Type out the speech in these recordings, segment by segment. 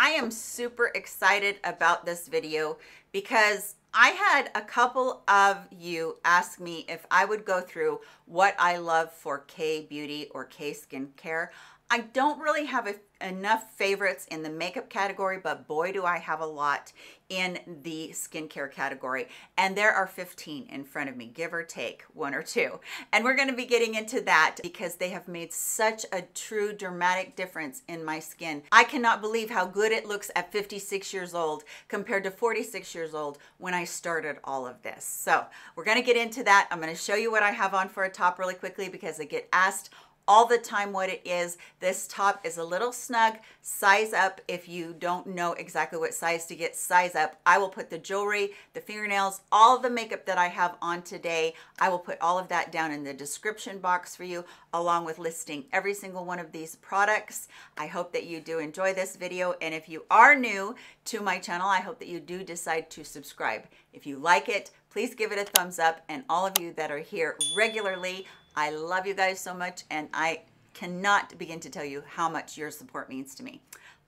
I am super excited about this video because I had a couple of you ask me if I would go through what I love for K Beauty or K Skincare. I don't really have a, enough favorites in the makeup category, but boy, do I have a lot in the skincare category. And there are 15 in front of me, give or take one or two. And we're gonna be getting into that because they have made such a true dramatic difference in my skin. I cannot believe how good it looks at 56 years old compared to 46 years old when I started all of this. So we're gonna get into that. I'm gonna show you what I have on for a top really quickly because I get asked all the time what it is. This top is a little snug. Size up if you don't know exactly what size to get, size up. I will put the jewelry, the fingernails, all the makeup that I have on today. I will put all of that down in the description box for you along with listing every single one of these products. I hope that you do enjoy this video. And if you are new to my channel, I hope that you do decide to subscribe. If you like it, please give it a thumbs up. And all of you that are here regularly, I love you guys so much and I cannot begin to tell you how much your support means to me.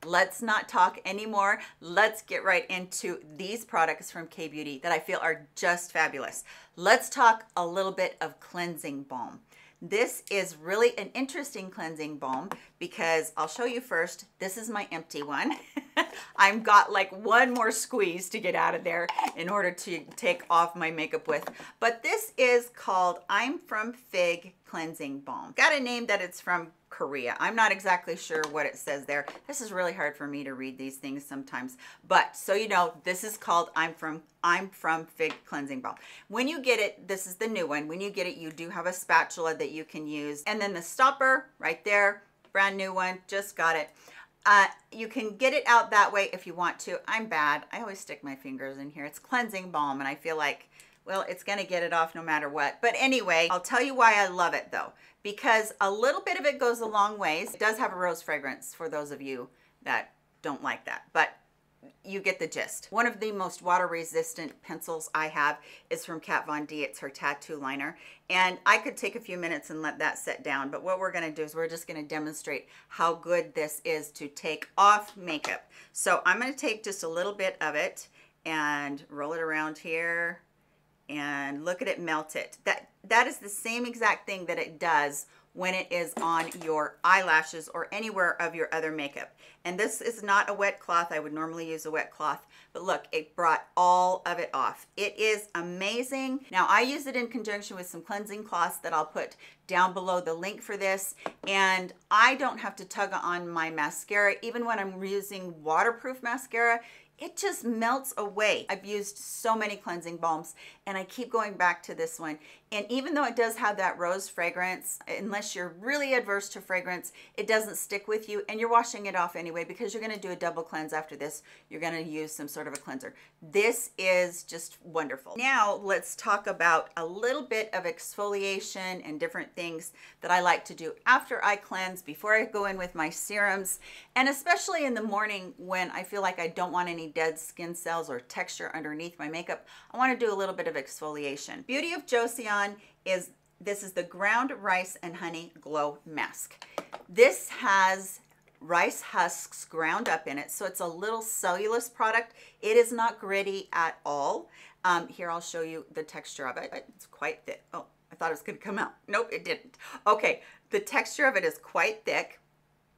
Let's not talk anymore. Let's get right into these products from K-Beauty that I feel are just fabulous. Let's talk a little bit of cleansing balm. This is really an interesting cleansing balm because I'll show you first. This is my empty one. I've got like one more squeeze to get out of there in order to take off my makeup with. But this is called I'm From Fig Cleansing Balm. Got a name that it's from Korea. I'm not exactly sure what it says there. This is really hard for me to read these things sometimes. But so you know, this is called I'm from I'm from Fig Cleansing Balm. When you get it, this is the new one. When you get it, you do have a spatula that you can use. And then the stopper right there, brand new one, just got it. Uh, you can get it out that way if you want to. I'm bad. I always stick my fingers in here. It's cleansing balm and I feel like well, it's going to get it off no matter what. But anyway, I'll tell you why I love it though, because a little bit of it goes a long ways. It does have a rose fragrance for those of you that don't like that, but you get the gist. One of the most water resistant pencils I have is from Kat Von D. It's her tattoo liner. And I could take a few minutes and let that set down. But what we're gonna do is we're just gonna demonstrate how good this is to take off makeup. So I'm gonna take just a little bit of it and roll it around here and look at it melt it. That, that is the same exact thing that it does when it is on your eyelashes or anywhere of your other makeup. And this is not a wet cloth. I would normally use a wet cloth, but look, it brought all of it off. It is amazing. Now I use it in conjunction with some cleansing cloths that I'll put down below the link for this. And I don't have to tug on my mascara. Even when I'm using waterproof mascara, it just melts away. I've used so many cleansing balms and I keep going back to this one. And even though it does have that rose fragrance, unless you're really adverse to fragrance, it doesn't stick with you and you're washing it off anyway because you're gonna do a double cleanse after this. You're gonna use some sort of a cleanser. This is just wonderful. Now let's talk about a little bit of exfoliation and different things that I like to do after I cleanse, before I go in with my serums, and especially in the morning when I feel like I don't want any dead skin cells or texture underneath my makeup, I wanna do a little bit of exfoliation. Beauty of Joseon is, this is the Ground Rice and Honey Glow Mask. This has rice husks ground up in it. So it's a little cellulose product. It is not gritty at all. Um, here, I'll show you the texture of it. It's quite thick. Oh, I thought it was going to come out. Nope, it didn't. Okay, the texture of it is quite thick.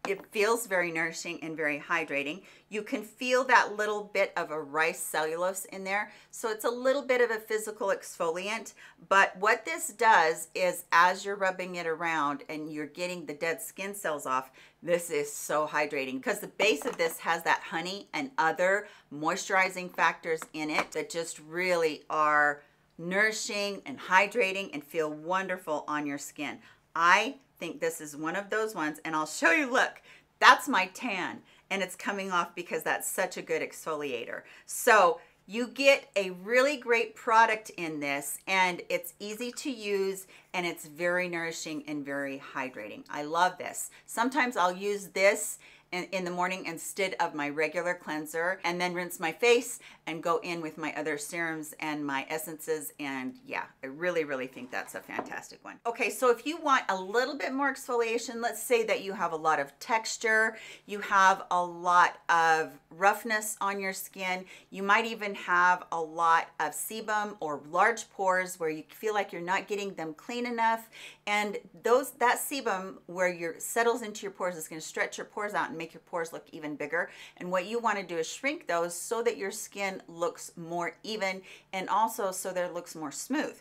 It feels very nourishing and very hydrating. You can feel that little bit of a rice cellulose in there. So it's a little bit of a physical exfoliant. But what this does is as you're rubbing it around and you're getting the dead skin cells off, this is so hydrating because the base of this has that honey and other moisturizing factors in it that just really are nourishing and hydrating and feel wonderful on your skin. I think this is one of those ones and I'll show you, look, that's my tan and it's coming off because that's such a good exfoliator. So you get a really great product in this and it's easy to use and it's very nourishing and very hydrating. I love this. Sometimes I'll use this in, in the morning instead of my regular cleanser and then rinse my face and go in with my other serums and my essences. And yeah, I really, really think that's a fantastic one. Okay, so if you want a little bit more exfoliation, let's say that you have a lot of texture, you have a lot of roughness on your skin, you might even have a lot of sebum or large pores where you feel like you're not getting them clean enough. And those that sebum where your settles into your pores is going to stretch your pores out and make your pores look even bigger. And what you want to do is shrink those so that your skin looks more even and also so that it looks more smooth.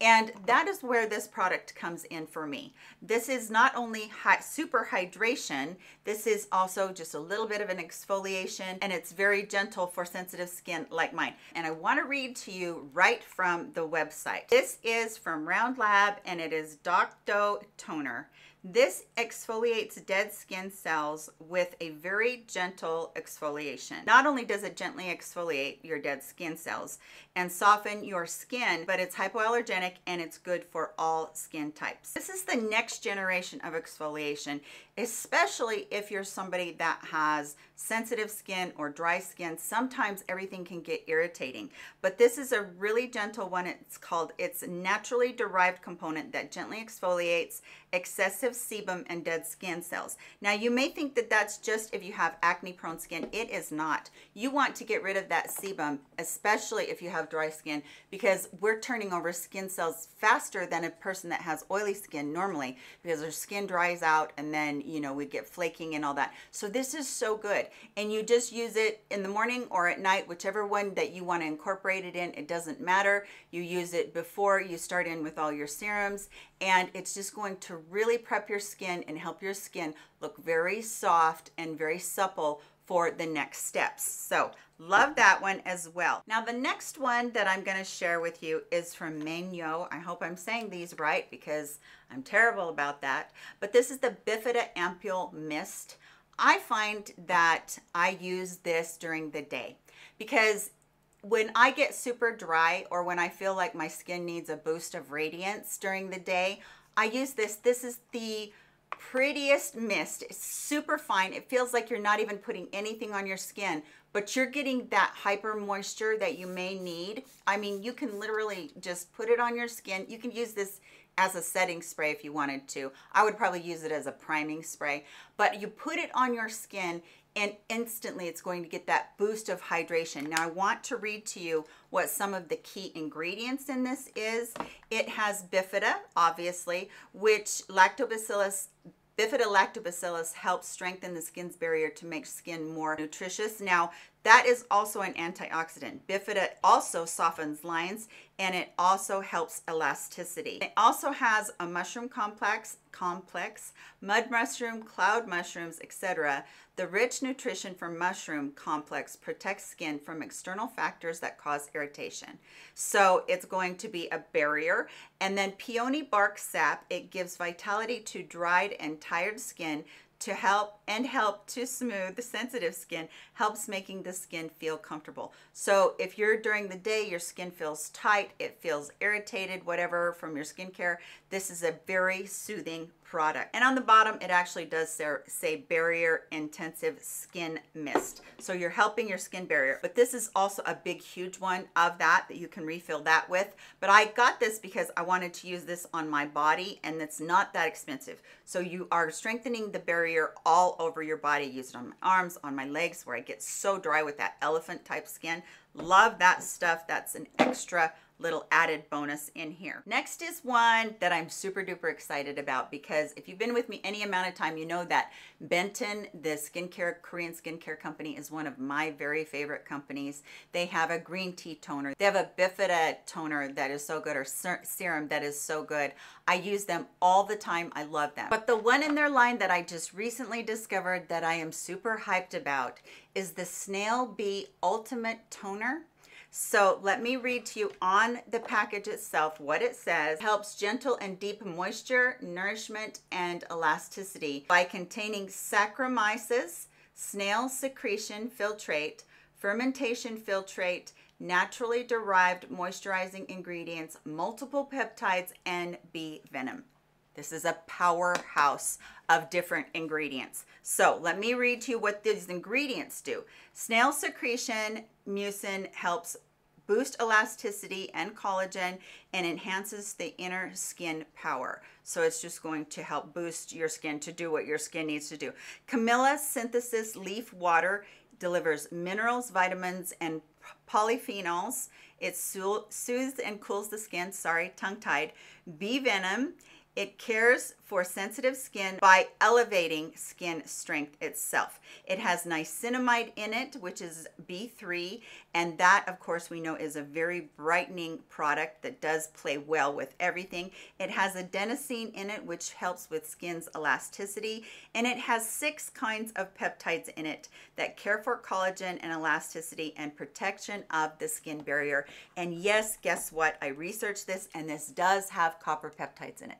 And that is where this product comes in for me. This is not only high, super hydration, this is also just a little bit of an exfoliation and it's very gentle for sensitive skin like mine. And I wanna read to you right from the website. This is from Round Lab and it is Dokdo Toner. This exfoliates dead skin cells with a very gentle exfoliation. Not only does it gently exfoliate your dead skin cells and soften your skin, but it's hypoallergenic and it's good for all skin types. This is the next generation of exfoliation, especially if you're somebody that has sensitive skin or dry skin. Sometimes everything can get irritating, but this is a really gentle one. It's called, it's naturally derived component that gently exfoliates excessive sebum and dead skin cells. Now you may think that that's just if you have acne prone skin. It is not. You want to get rid of that sebum, especially if you have dry skin, because we're turning over skin cells faster than a person that has oily skin normally because their skin dries out and then, you know, we get flaking and all that. So this is so good. And you just use it in the morning or at night, whichever one that you want to incorporate it in. It doesn't matter. You use it before you start in with all your serums and it's just going to really prep your skin and help your skin look very soft and very supple for the next steps. So love that one as well. Now the next one that I'm going to share with you is from Manyo. I hope I'm saying these right because I'm terrible about that. But this is the Bifida Ampoule Mist. I find that I use this during the day because when I get super dry or when I feel like my skin needs a boost of radiance during the day, I use this. This is the prettiest mist. It's super fine. It feels like you're not even putting anything on your skin, but you're getting that hyper moisture that you may need. I mean, you can literally just put it on your skin. You can use this as a setting spray if you wanted to. I would probably use it as a priming spray, but you put it on your skin and instantly it's going to get that boost of hydration. Now I want to read to you what some of the key ingredients in this is. It has bifida, obviously, which lactobacillus Bifidolactobacillus helps strengthen the skin's barrier to make skin more nutritious. Now, that is also an antioxidant. Bifida also softens lines and it also helps elasticity. It also has a mushroom complex, complex, mud mushroom, cloud mushrooms, etc. The rich nutrition from mushroom complex protects skin from external factors that cause irritation. So it's going to be a barrier. And then peony bark sap, it gives vitality to dried and tired skin to help and help to smooth the sensitive skin helps making the skin feel comfortable. So if you're during the day, your skin feels tight, it feels irritated, whatever from your skincare, this is a very soothing product. And on the bottom, it actually does say barrier intensive skin mist. So you're helping your skin barrier, but this is also a big, huge one of that that you can refill that with. But I got this because I wanted to use this on my body and it's not that expensive. So you are strengthening the barrier all over your body. Use it on my arms, on my legs where I get so dry with that elephant type skin. Love that stuff. That's an extra little added bonus in here. Next is one that I'm super duper excited about because if you've been with me any amount of time, you know that Benton, the skincare, Korean skincare company is one of my very favorite companies. They have a green tea toner. They have a Bifida toner that is so good or serum that is so good. I use them all the time. I love them. But the one in their line that I just recently discovered that I am super hyped about is the Snail Bee Ultimate Toner. So let me read to you on the package itself what it says. Helps gentle and deep moisture, nourishment, and elasticity by containing Saccharomyces, snail secretion filtrate, fermentation filtrate, naturally derived moisturizing ingredients, multiple peptides, and bee venom. This is a powerhouse of different ingredients. So let me read to you what these ingredients do. Snail secretion mucin helps boost elasticity and collagen and enhances the inner skin power. So it's just going to help boost your skin to do what your skin needs to do. Camellia sinensis leaf water delivers minerals, vitamins, and polyphenols. It soothes and cools the skin. Sorry, tongue tied. Bee venom it cares for sensitive skin by elevating skin strength itself. It has niacinamide in it, which is B3, and that, of course, we know is a very brightening product that does play well with everything. It has adenosine in it, which helps with skin's elasticity, and it has six kinds of peptides in it that care for collagen and elasticity and protection of the skin barrier. And yes, guess what? I researched this, and this does have copper peptides in it.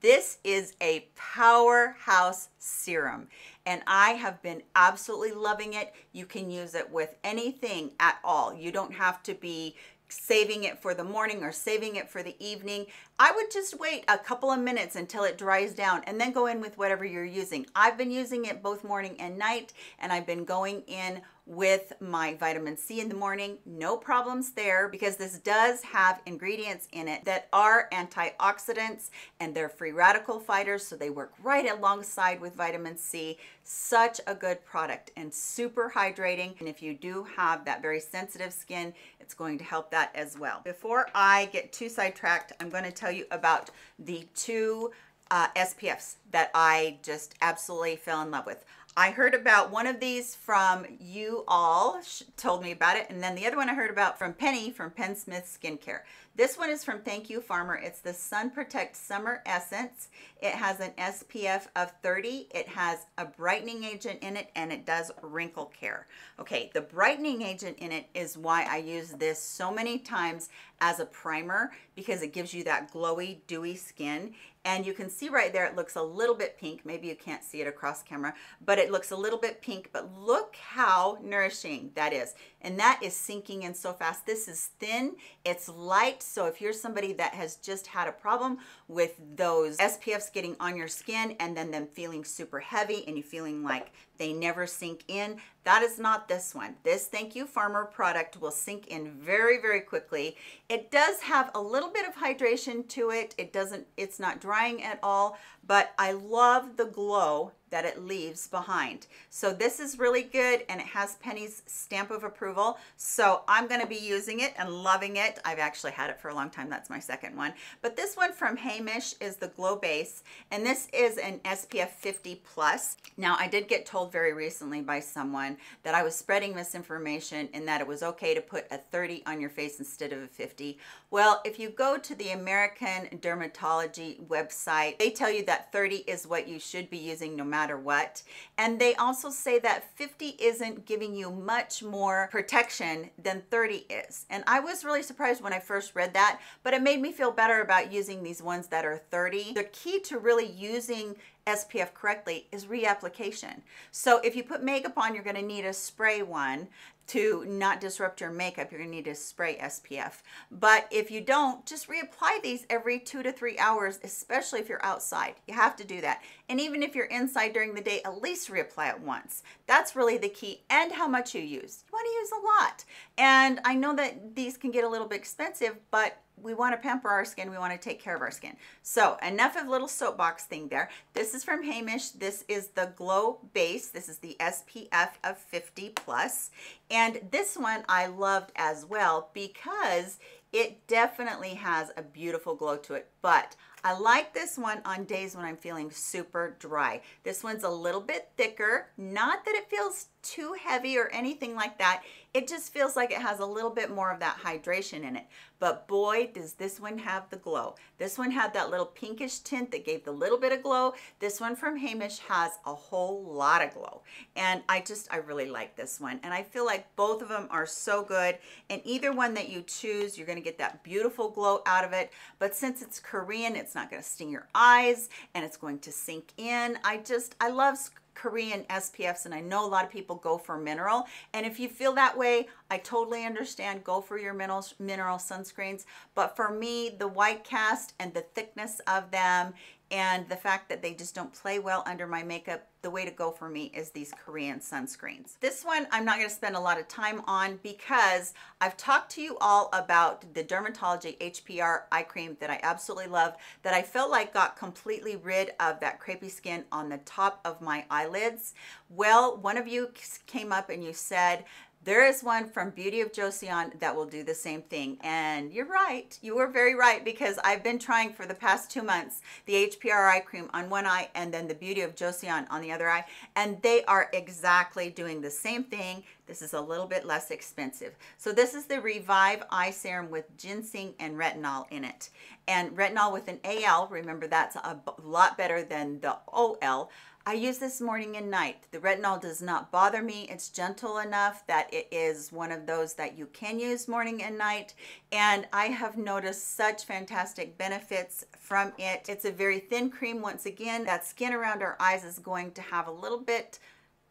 This is a powerhouse serum and I have been absolutely loving it. You can use it with anything at all. You don't have to be saving it for the morning or saving it for the evening. I would just wait a couple of minutes until it dries down and then go in with whatever you're using. I've been using it both morning and night and I've been going in with my vitamin C in the morning. No problems there because this does have ingredients in it that are antioxidants and they're free radical fighters. So they work right alongside with vitamin C. Such a good product and super hydrating. And if you do have that very sensitive skin, it's going to help that as well. Before I get too sidetracked, I'm going to tell you about the two uh, SPFs that I just absolutely fell in love with. I heard about one of these from you all, told me about it, and then the other one I heard about from Penny from Penn Smith Skincare. This one is from Thank You Farmer. It's the Sun Protect Summer Essence. It has an SPF of 30. It has a brightening agent in it and it does wrinkle care. Okay, the brightening agent in it is why I use this so many times as a primer because it gives you that glowy, dewy skin. And you can see right there, it looks a little bit pink. Maybe you can't see it across camera, but it looks a little bit pink, but look how nourishing that is. And that is sinking in so fast. This is thin, it's light, so if you're somebody that has just had a problem with those SPFs getting on your skin and then them feeling super heavy and you feeling like they never sink in, that is not this one. This Thank You Farmer product will sink in very, very quickly. It does have a little bit of hydration to it. It doesn't, it's not drying at all, but I love the glow that it leaves behind. So this is really good and it has Penny's stamp of approval. So I'm gonna be using it and loving it. I've actually had it for a long time. That's my second one. But this one from Heimish is the Glow Base and this is an SPF 50 plus. Now I did get told very recently by someone that I was spreading misinformation and that it was okay to put a 30 on your face instead of a 50. Well, if you go to the American Dermatology website, they tell you that 30 is what you should be using no matter matter what. And they also say that 50 isn't giving you much more protection than 30 is. And I was really surprised when I first read that, but it made me feel better about using these ones that are 30. The key to really using SPF correctly is reapplication. So if you put makeup on, you're gonna need a spray one to not disrupt your makeup, you're gonna need to spray SPF. But if you don't, just reapply these every two to three hours, especially if you're outside. You have to do that. And even if you're inside during the day, at least reapply it once. That's really the key and how much you use. You wanna use a lot. And I know that these can get a little bit expensive, but we want to pamper our skin. We want to take care of our skin. So enough of little soapbox thing there. This is from Heimish. This is the Glow Base. This is the SPF of 50 plus. And this one I loved as well because it definitely has a beautiful glow to it. But I like this one on days when I'm feeling super dry. This one's a little bit thicker. Not that it feels too heavy or anything like that. It just feels like it has a little bit more of that hydration in it. But boy, does this one have the glow. This one had that little pinkish tint that gave the little bit of glow. This one from Heimish has a whole lot of glow. And I just, I really like this one. And I feel like both of them are so good. And either one that you choose, you're gonna get that beautiful glow out of it. But since it's Korean, it's not gonna sting your eyes and it's going to sink in. I just, I love Korean SPFs and I know a lot of people go for mineral. And if you feel that way I totally understand. Go for your mineral mineral sunscreens. But for me the white cast and the thickness of them and the fact that they just don't play well under my makeup, the way to go for me is these Korean sunscreens. This one I'm not going to spend a lot of time on because I've talked to you all about the Dermatology HPR eye cream that I absolutely love that I felt like got completely rid of that crepey skin on the top of my eyelids. Well, one of you came up and you said there is one from Beauty of Joseon that will do the same thing. And you're right. You were very right because I've been trying for the past two months the HPR eye cream on one eye and then the Beauty of Joseon on the other eye. And they are exactly doing the same thing. This is a little bit less expensive. So this is the Revive Eye Serum with ginseng and retinol in it. And retinol with an AL, remember that's a lot better than the OL. I use this morning and night. The retinol does not bother me. It's gentle enough that it is one of those that you can use morning and night. And I have noticed such fantastic benefits from it. It's a very thin cream. Once again, that skin around our eyes is going to have a little bit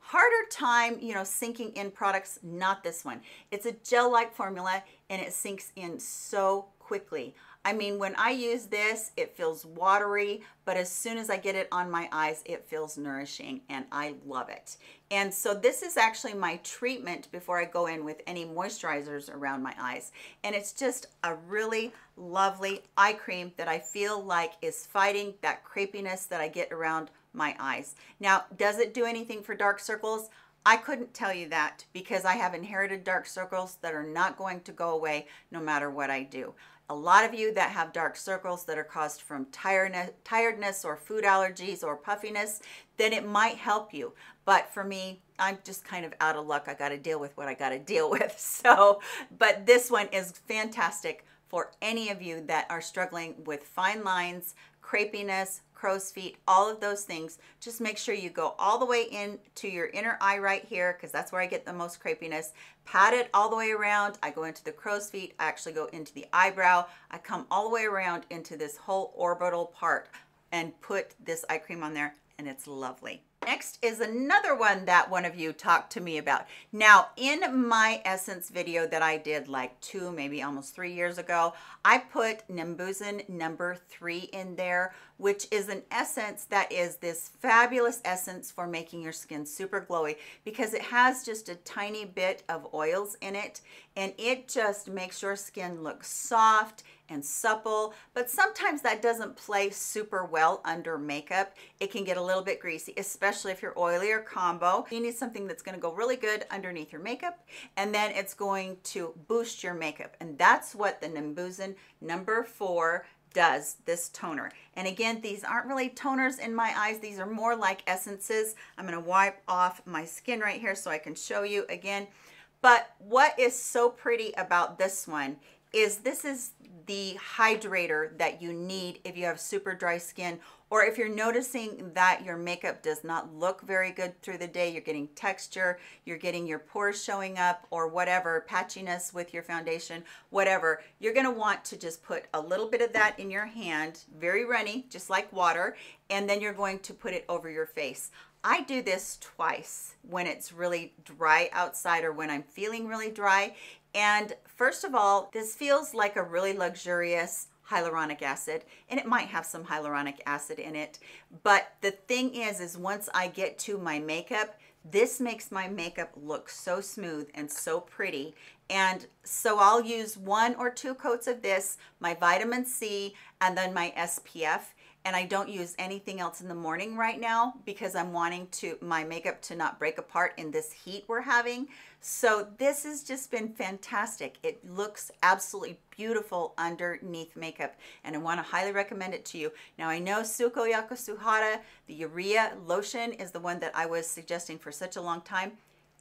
harder time, you know, sinking in products, not this one. It's a gel-like formula and it sinks in so quickly. I mean, when I use this, it feels watery, but as soon as I get it on my eyes, it feels nourishing and I love it. And so this is actually my treatment before I go in with any moisturizers around my eyes. And it's just a really lovely eye cream that I feel like is fighting that crepiness that I get around my eyes. Now, does it do anything for dark circles? I couldn't tell you that because I have inherited dark circles that are not going to go away no matter what I do a lot of you that have dark circles that are caused from tiredness or food allergies or puffiness, then it might help you. But for me, I'm just kind of out of luck. I got to deal with what I got to deal with. So, but this one is fantastic for any of you that are struggling with fine lines, crepiness, crow's feet, all of those things. Just make sure you go all the way into your inner eye right here because that's where I get the most crepiness. Pat it all the way around. I go into the crow's feet. I actually go into the eyebrow. I come all the way around into this whole orbital part and put this eye cream on there and it's lovely. Next is another one that one of you talked to me about. Now, in my Essence video that I did like two, maybe almost three years ago, I put Numbuzin number three in there, which is an essence that is this fabulous essence for making your skin super glowy because it has just a tiny bit of oils in it and it just makes your skin look soft and supple, but sometimes that doesn't play super well under makeup. It can get a little bit greasy, especially if you're oily or combo. You need something that's gonna go really good underneath your makeup, and then it's going to boost your makeup. And that's what the Numbuzin number four does this toner and again these aren't really toners in my eyes these are more like essences i'm going to wipe off my skin right here so i can show you again but what is so pretty about this one is this is the hydrator that you need if you have super dry skin or if you're noticing that your makeup does not look very good through the day, you're getting texture, you're getting your pores showing up or whatever, patchiness with your foundation, whatever, you're gonna want to just put a little bit of that in your hand, very runny, just like water, and then you're going to put it over your face. I do this twice when it's really dry outside or when I'm feeling really dry. And first of all, this feels like a really luxurious hyaluronic acid and it might have some hyaluronic acid in it. But the thing is, is once I get to my makeup, this makes my makeup look so smooth and so pretty. And so I'll use one or two coats of this, my vitamin C, and then my SPF and I don't use anything else in the morning right now because I'm wanting to my makeup to not break apart in this heat we're having. So this has just been fantastic. It looks absolutely beautiful underneath makeup and I want to highly recommend it to you. Now I know Sukoyaka Suhada, the Urea lotion is the one that I was suggesting for such a long time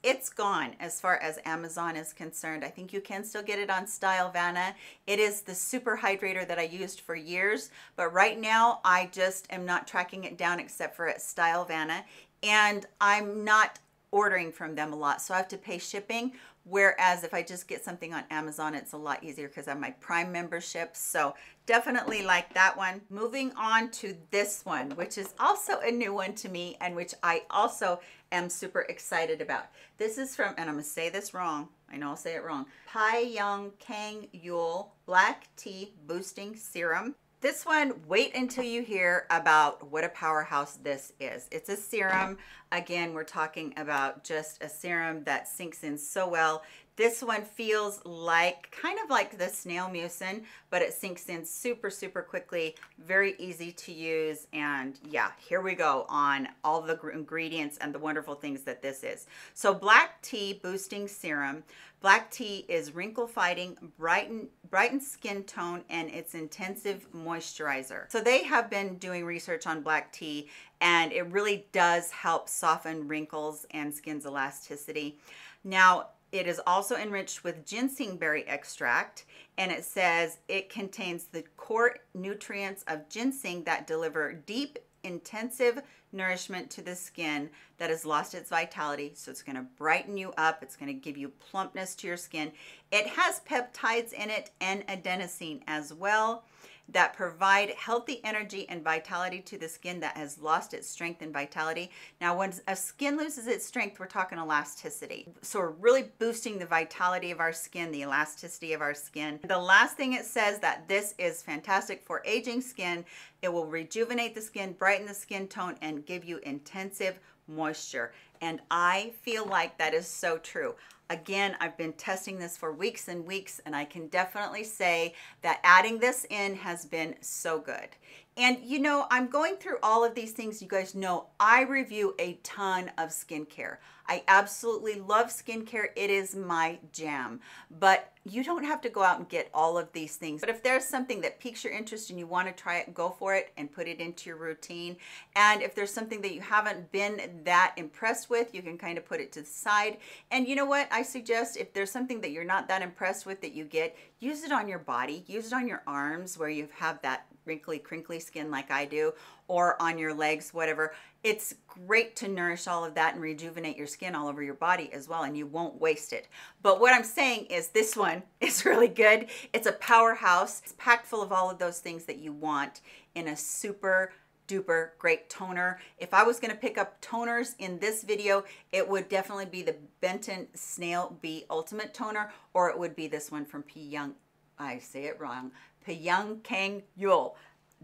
it's gone as far as Amazon is concerned. I think you can still get it on Stylevana. It is the super hydrator that I used for years, but right now I just am not tracking it down except for at Stylevana, and I'm not ordering from them a lot, so I have to pay shipping. Whereas if I just get something on Amazon, it's a lot easier because I have my Prime membership. So definitely like that one. Moving on to this one, which is also a new one to me and which I also am super excited about. This is from, and I'm gonna say this wrong. I know I'll say it wrong. Pai Young Kang Yul Black Tea Boosting Serum. This one, wait until you hear about what a powerhouse this is. It's a serum. Again, we're talking about just a serum that sinks in so well. This one feels like, kind of like the snail mucin, but it sinks in super, super quickly, very easy to use. And yeah, here we go on all the ingredients and the wonderful things that this is. So black tea boosting serum. Black tea is wrinkle fighting, brighten, brighten skin tone, and it's intensive moisturizer. So they have been doing research on black tea and it really does help soften wrinkles and skin's elasticity. Now, it is also enriched with ginseng berry extract, and it says it contains the core nutrients of ginseng that deliver deep, intensive nourishment to the skin that has lost its vitality. So it's going to brighten you up. It's going to give you plumpness to your skin. It has peptides in it and adenosine as well that provide healthy energy and vitality to the skin that has lost its strength and vitality. Now, when a skin loses its strength, we're talking elasticity. So we're really boosting the vitality of our skin, the elasticity of our skin. The last thing it says that this is fantastic for aging skin. It will rejuvenate the skin, brighten the skin tone, and give you intensive moisture. And I feel like that is so true. Again, I've been testing this for weeks and weeks, and I can definitely say that adding this in has been so good. And you know, I'm going through all of these things. You guys know I review a ton of skincare. I absolutely love skincare. It is my jam. But you don't have to go out and get all of these things. But if there's something that piques your interest and you want to try it, go for it and put it into your routine. And if there's something that you haven't been that impressed with, you can kind of put it to the side. And you know what? I suggest if there's something that you're not that impressed with that you get, use it on your body, use it on your arms where you have that wrinkly, crinkly skin like I do, or on your legs, whatever. It's great to nourish all of that and rejuvenate your skin all over your body as well, and you won't waste it. But what I'm saying is this one is really good. It's a powerhouse. It's packed full of all of those things that you want in a super duper great toner. If I was gonna pick up toners in this video, it would definitely be the Benton Snail Bee Ultimate Toner, or it would be this one from P Young, I say it wrong, Pyunkang Yul.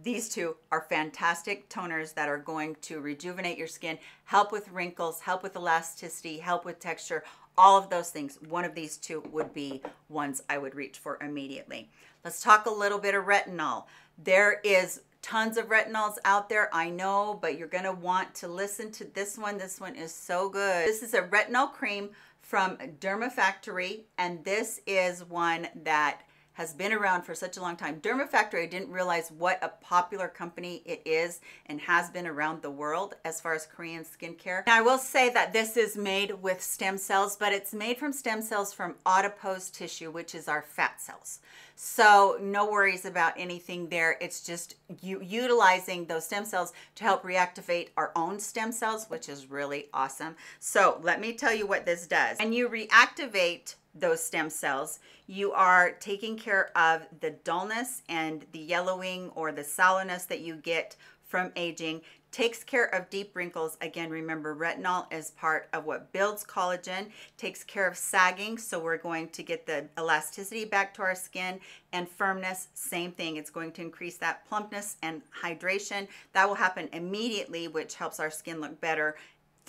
These two are fantastic toners that are going to rejuvenate your skin, help with wrinkles, help with elasticity, help with texture, all of those things. One of these two would be ones I would reach for immediately. Let's talk a little bit of retinol. There is tons of retinols out there, I know, but you're gonna want to listen to this one. This one is so good. This is a retinol cream from Derma Factory, and this is one that has been around for such a long time. Dermafactory, I didn't realize what a popular company it is and has been around the world as far as Korean skincare. Now, I will say that this is made with stem cells, but it's made from stem cells from adipose tissue, which is our fat cells. So no worries about anything there. It's just you utilizing those stem cells to help reactivate our own stem cells, which is really awesome. So let me tell you what this does. And you reactivate those stem cells, you are taking care of the dullness and the yellowing or the sallowness that you get from aging takes care of deep wrinkles. Again, remember retinol is part of what builds collagen, takes care of sagging. So we're going to get the elasticity back to our skin and firmness, same thing. It's going to increase that plumpness and hydration. That will happen immediately, which helps our skin look better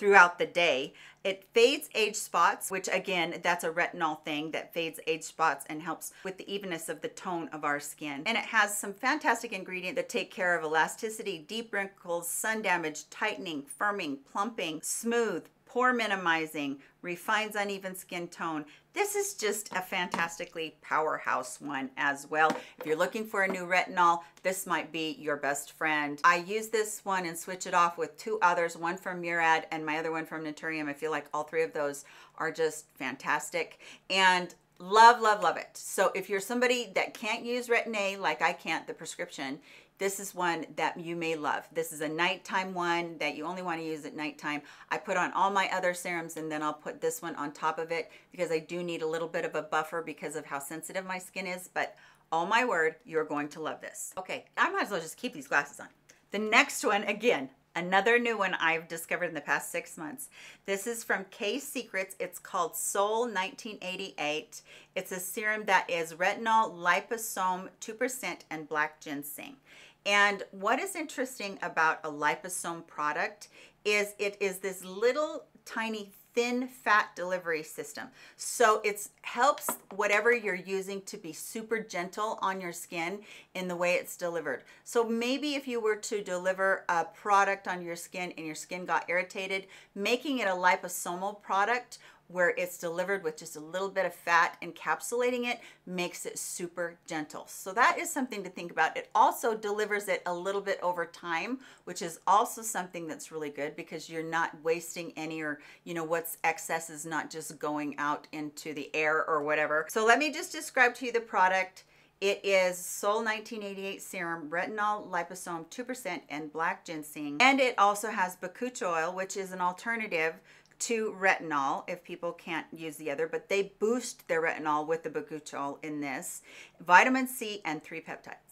throughout the day. It fades age spots, which again, that's a retinol thing that fades age spots and helps with the evenness of the tone of our skin. And it has some fantastic ingredients that take care of elasticity, deep wrinkles, sun damage, tightening, firming, plumping, smooth, pore minimizing, refines uneven skin tone. This is just a fantastically powerhouse one as well. If you're looking for a new retinol, this might be your best friend. I use this one and switch it off with two others, one from Murad and my other one from Naturium. I feel like all three of those are just fantastic. And love, love, love it. So if you're somebody that can't use Retin-A like I can't, the prescription, this is one that you may love. This is a nighttime one that you only want to use at nighttime. I put on all my other serums and then I'll put this one on top of it because I do need a little bit of a buffer because of how sensitive my skin is. But oh my word, you're going to love this. Okay, I might as well just keep these glasses on. The next one, again, Another new one I've discovered in the past six months. This is from K Secrets. It's called Seoul 1988. It's a serum that is retinol, liposome, 2%, and black ginseng. And what is interesting about a liposome product is it is this little tiny thin fat delivery system. So it helps whatever you're using to be super gentle on your skin in the way it's delivered. So maybe if you were to deliver a product on your skin and your skin got irritated, making it a liposomal product where it's delivered with just a little bit of fat encapsulating it makes it super gentle. So that is something to think about. It also delivers it a little bit over time, which is also something that's really good because you're not wasting any or, you know, what's excess is not just going out into the air or whatever. So let me just describe to you the product. It is Seoul 1988 Serum, Retinol, Liposome 2%, and Black Ginseng. And it also has Bakuchiol, which is an alternative to retinol if people can't use the other, but they boost their retinol with the bakuchiol in this, vitamin C and three peptides.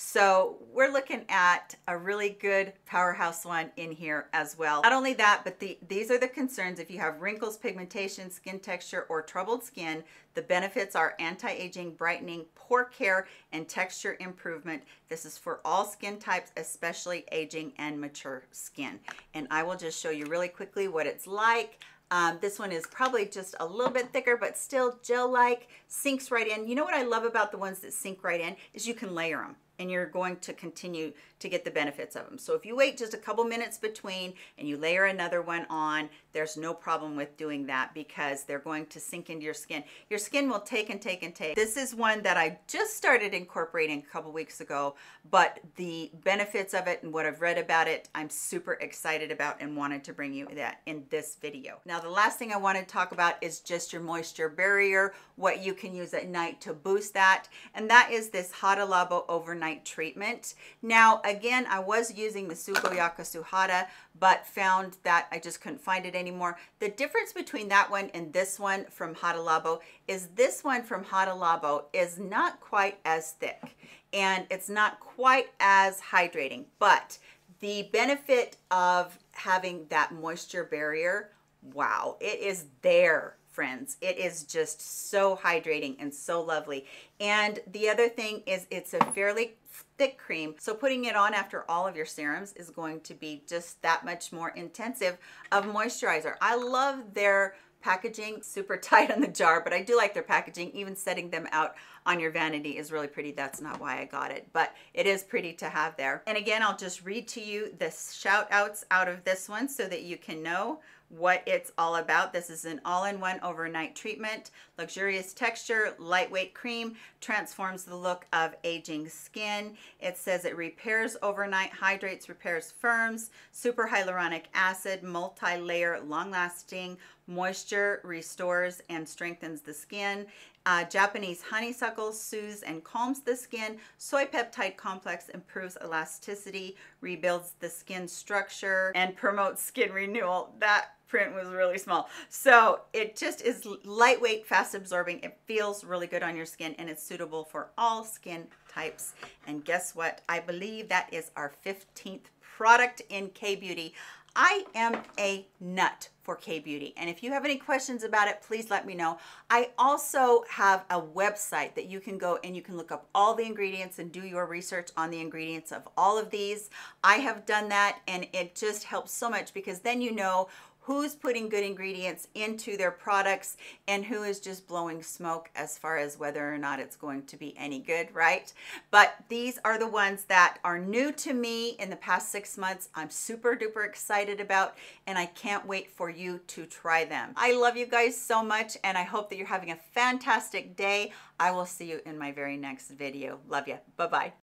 So we're looking at a really good powerhouse one in here as well. Not only that, but the, these are the concerns. If you have wrinkles, pigmentation, skin texture, or troubled skin, the benefits are anti-aging, brightening, pore care, and texture improvement. This is for all skin types, especially aging and mature skin. And I will just show you really quickly what it's like. Um, this one is probably just a little bit thicker, but still gel-like, sinks right in. You know what I love about the ones that sink right in is you can layer them and you're going to continue to get the benefits of them. So if you wait just a couple minutes between and you layer another one on, there's no problem with doing that because they're going to sink into your skin. Your skin will take and take and take. This is one that I just started incorporating a couple weeks ago, but the benefits of it and what I've read about it, I'm super excited about and wanted to bring you that in this video. Now, the last thing I want to talk about is just your moisture barrier, what you can use at night to boost that. And that is this Hada Labo overnight treatment. Now, Again, I was using the Sukoyaka Suhada, but found that I just couldn't find it anymore. The difference between that one and this one from Hada Labo is this one from Hada Labo is not quite as thick and it's not quite as hydrating, but the benefit of having that moisture barrier, wow, it is there friends. It is just so hydrating and so lovely. And the other thing is it's a fairly thick cream. So putting it on after all of your serums is going to be just that much more intensive of moisturizer. I love their packaging super tight on the jar but I do like their packaging even setting them out on your vanity is really pretty that's not why I got it but it is pretty to have there and again I'll just read to you the shout outs out of this one so that you can know what it's all about. This is an all-in-one overnight treatment. Luxurious texture, lightweight cream, transforms the look of aging skin. It says it repairs overnight, hydrates, repairs, firms, super hyaluronic acid, multi-layer, long-lasting, moisture, restores and strengthens the skin. Uh, Japanese honeysuckle soothes and calms the skin. Soy peptide complex improves elasticity, rebuilds the skin structure, and promotes skin renewal. That print was really small. So it just is lightweight, fast absorbing. It feels really good on your skin and it's suitable for all skin types. And guess what? I believe that is our 15th product in K-Beauty. I am a nut for K-Beauty. And if you have any questions about it, please let me know. I also have a website that you can go and you can look up all the ingredients and do your research on the ingredients of all of these. I have done that and it just helps so much because then you know who's putting good ingredients into their products and who is just blowing smoke as far as whether or not it's going to be any good, right? But these are the ones that are new to me in the past six months. I'm super duper excited about and I can't wait for you to try them. I love you guys so much and I hope that you're having a fantastic day. I will see you in my very next video. Love you. Bye-bye.